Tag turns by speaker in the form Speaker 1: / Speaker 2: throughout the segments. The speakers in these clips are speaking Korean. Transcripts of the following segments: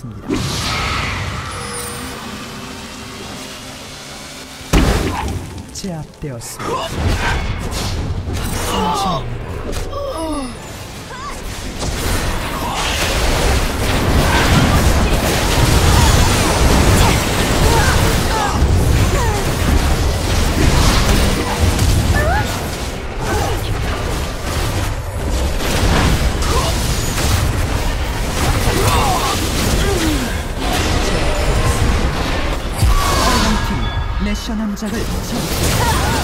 Speaker 1: 있습니다. 제압되었습니다. 내 셔 남작을 쳐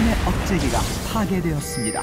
Speaker 1: 파란팀의 억제기가 파괴되었습니다.